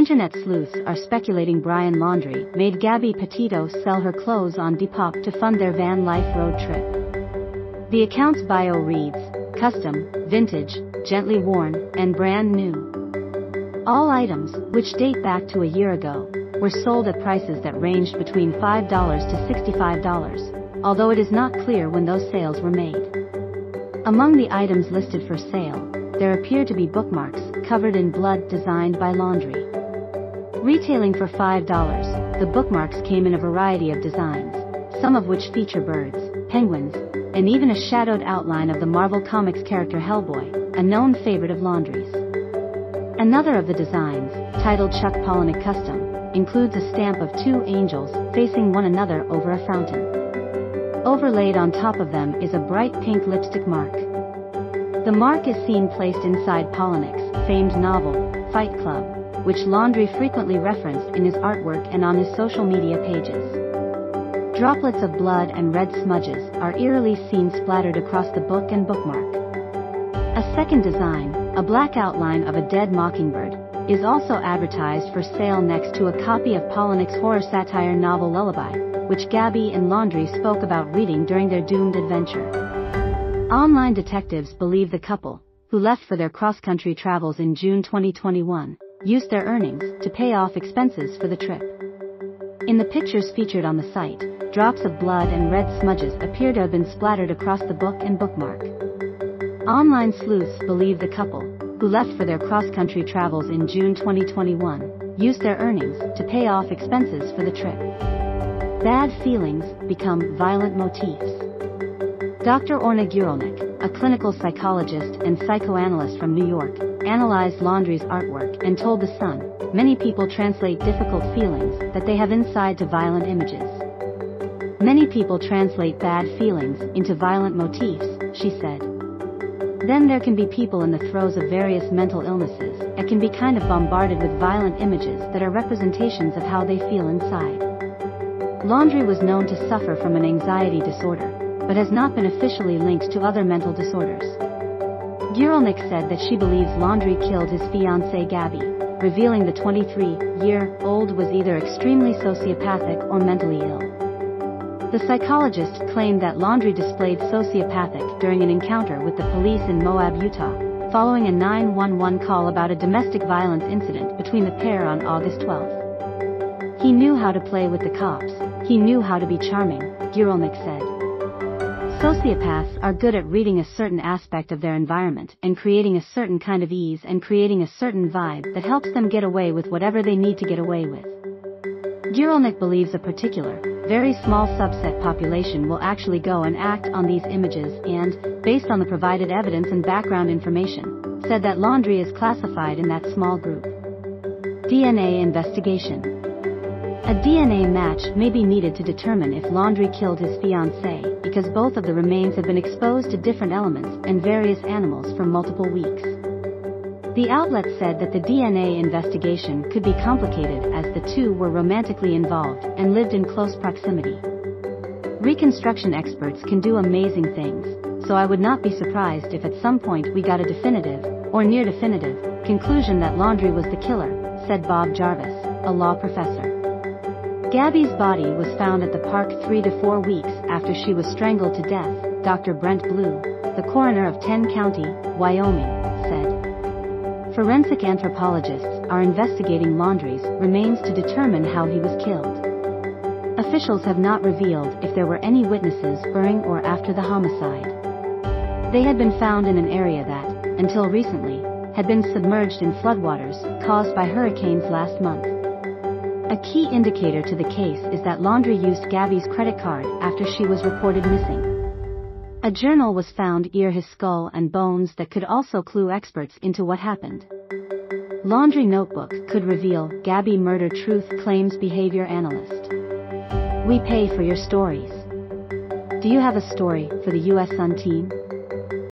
internet sleuths are speculating Brian Laundrie made Gabby Petito sell her clothes on Depop to fund their van life road trip. The account's bio reads, custom, vintage, gently worn, and brand new. All items, which date back to a year ago, were sold at prices that ranged between $5 to $65, although it is not clear when those sales were made. Among the items listed for sale, there appear to be bookmarks covered in blood designed by Laundrie. Retailing for $5, the bookmarks came in a variety of designs, some of which feature birds, penguins, and even a shadowed outline of the Marvel Comics character Hellboy, a known favorite of Laundrie's. Another of the designs, titled Chuck Palahniuk Custom, includes a stamp of two angels facing one another over a fountain. Overlaid on top of them is a bright pink lipstick mark. The mark is seen placed inside Palahniuk's famed novel, Fight Club, which Laundrie frequently referenced in his artwork and on his social media pages. Droplets of blood and red smudges are eerily seen splattered across the book and bookmark. A second design, a black outline of a dead mockingbird, is also advertised for sale next to a copy of Palahniuk's horror satire novel Lullaby, which Gabby and Laundrie spoke about reading during their doomed adventure. Online detectives believe the couple, who left for their cross-country travels in June 2021, used their earnings to pay off expenses for the trip. In the pictures featured on the site, drops of blood and red smudges appear to have been splattered across the book and bookmark. Online sleuths believe the couple, who left for their cross-country travels in June 2021, used their earnings to pay off expenses for the trip. Bad feelings become violent motifs. Dr. Orna Guralnik, a clinical psychologist and psychoanalyst from New York, analyzed Laundrie's artwork and told The Sun, many people translate difficult feelings that they have inside to violent images. Many people translate bad feelings into violent motifs, she said. Then there can be people in the throes of various mental illnesses that can be kind of bombarded with violent images that are representations of how they feel inside. Laundrie was known to suffer from an anxiety disorder, but has not been officially linked to other mental disorders. Guralnik said that she believes Laundrie killed his fiancée Gabby, revealing the 23-year-old was either extremely sociopathic or mentally ill. The psychologist claimed that Laundrie displayed sociopathic during an encounter with the police in Moab, Utah, following a 911 call about a domestic violence incident between the pair on August 12. He knew how to play with the cops, he knew how to be charming, Guralnik said. Sociopaths are good at reading a certain aspect of their environment and creating a certain kind of ease and creating a certain vibe that helps them get away with whatever they need to get away with. Guralnik believes a particular, very small subset population will actually go and act on these images and, based on the provided evidence and background information, said that Laundrie is classified in that small group. DNA investigation. A DNA match may be needed to determine if Laundrie killed his fiancée because both of the remains have been exposed to different elements and various animals for multiple weeks. The outlet said that the DNA investigation could be complicated as the two were romantically involved and lived in close proximity. Reconstruction experts can do amazing things, so I would not be surprised if at some point we got a definitive, or near definitive, conclusion that Laundrie was the killer, said Bob Jarvis, a law professor. Gabby's body was found at the park three to four weeks after she was strangled to death, Dr. Brent Blue, the coroner of Teton County, Wyoming, said. Forensic anthropologists are investigating Laundrie's remains to determine how he was killed. Officials have not revealed if there were any witnesses during or after the homicide. They had been found in an area that, until recently, had been submerged in floodwaters caused by hurricanes last month. A key indicator to the case is that Laundrie used Gabby's credit card after she was reported missing. A journal was found near his skull and bones that could also clue experts into what happened. Laundrie Notebook could reveal Gabby murder truth claims behavior analyst. We pay for your stories. Do you have a story for the US Sun team?